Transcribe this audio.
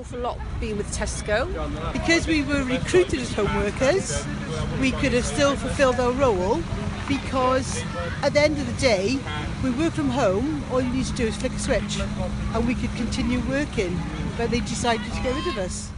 awful lot being with Tesco. Because we were recruited as home workers, we could have still fulfilled our role because at the end of the day, we work from home, all you need to do is flick a switch and we could continue working. But they decided to get rid of us.